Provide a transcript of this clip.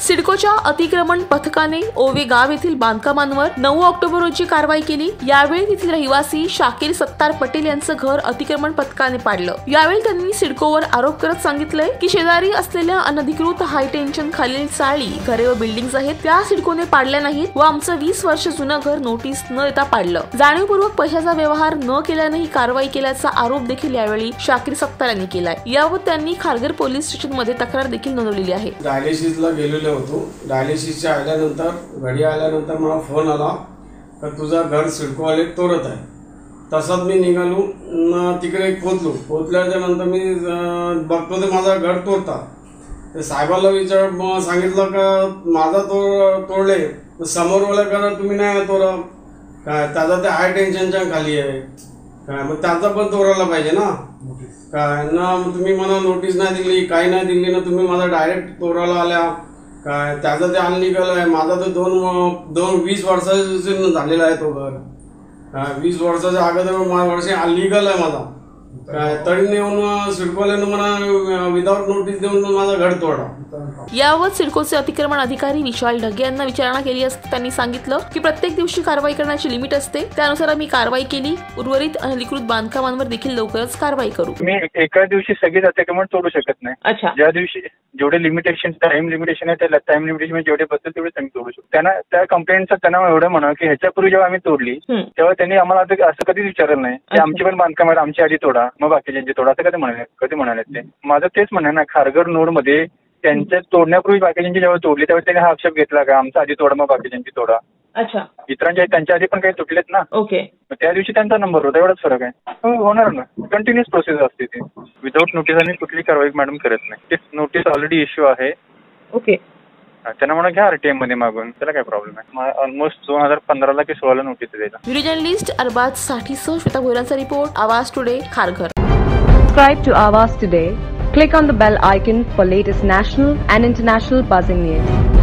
सिडकोच्या अतिक्रमण पथकाने ओवे गाव येथील बांधकामांवर नऊ ऑक्टोबर रोजी कारवाई केली. यावेळी तेथील रहिवासी शाकीर सत्तार पटेल यांचं घर अतिक्रमण पथकाने पाडलं. यावेळी त्यांनी सिडकोवर आरोप करत सांगितलंय की शेजारी असलेल्या अनधिकृत हाय टेन्शन खालील चाळी घरे व बिल्डिंग आहेत त्या सिडकोने पाडल्या नाहीत व आमचं वीस वर्ष जुनं घर नोटीस न देता पाडलं. जाणीवपूर्वक पैशाचा व्यवहार न केल्याने ही कारवाई केल्याचा आरोप देखील यावेळी शाकीर सत्तार यांनी केलाय. यावर त्यांनी खारघर पोलीस स्टेशनमध्ये तक्रार देखील नोंदवलेली आहे. गेलेलो होतो. डायलिसिसच्या आल्यानंतर घरी आल्यानंतर मला फोन आला का तुझा घर सिडकोवाले तोडत आहे. तसाच मी निघालो तिकडे पोचलो पोचल्याच्या नंतर मी बघतो ते माझं घर तोडता. ते साहेबाला विचार मग सांगितलं का माझा तो तोडले. तर समोरवाला करा तुम्ही नाही तोडा काय त्याचा ते हाय टेन्शनच्या खाली आहे. काय मग त्याचा पण तोडायला पाहिजे ना. काय ना तुम्ही मला नोटीस नाही दिली काही नाही दिली ना तुम्ही माझा डायरेक्ट तोडायला आल्या. काय त्याचं ते अनलिगल आहे. माझा तर दोन दोन वीस वर्षाचा झालेला आहे तो घर. वीस वर्षाच्या अगोदर मा- अनलिगल आहे माझा. काय तरी नेऊन सिडकोल्यानं मला विदाऊट नोटीस देऊन माझा घर तोडा याबाबत सिडकोचे अतिक्रमण अधिकारी विशाल ढगे यांना विचारणा केली असता त्यांनी सांगितलं की प्रत्येक दिवशी कारवाई करण्याची लिमिट असते. त्यानुसार आम्ही कारवाई केली. उर्वरित अनधिकृत बांधकामांवर देखील लवकरच कारवाई करू. मी एका दिवशी सगळेच अतिक्रमण तोडू शकत नाही. अच्छा. ज्या दिवशी जेवढे लिमिटेशन टाइम लिमिटेशन आहे त्या टाइम लिमिटेशन जेवढे बसतील तेवढे त्यांनी तोडू शकतो. त्यांना त्या कंप्लेंटचं त्यांना एवढं म्हणा की ह्याच्यापूर्वी जेव्हा आम्ही तोडली. तेव्हा त्यांनी आम्हाला असं कधीच विचारलं नाही की. आमची पण बांधकाम आहेत आमची आधी तोडा मग बाकीच्यांची तोडा असं कधी म्हणाले कधी म्हणाले ते? माझं तेच म्हणणं आहे ना खारघर नोडमध्ये त्यांच्या तोडण्यापूर्वी बाकीच्यांची जेव्हा तोडली तेव्हा त्यांनी हा आक्षेप घेतला का? आमचा आधी तोडा मग बाकीच्यांची तोडा. अच्छा. इतरांच्या त्यांच्या आधी पण काही तुटलेत ना? ओके. मग त्या दिवशी त्यांचा नंबर होता एवढाच फरक आहे. हो, होणार ना. कंटिन्युअस प्रोसेस असते ती. विदाऊट नोटीस आणि कुठली कारवाई मॅडम करत नाही. नोटीस ऑलरेडी इश्यू आहे ओके. हा, त्यांना म्हणा घ्या आरटीएममध्ये मागून. त्याला काय प्रॉब्लेम आहे? ऑलमोस्ट दोन हजार पंधराला की सोळाला नोटीस द्यायला. व्हिडिओ जर्नलिस्ट अरबाज साठीसह Shweta भोयरांचा report Awaaz today Kharghar. Subscribe to Avas today. Click on the bell icon for latest national and international buzzing news.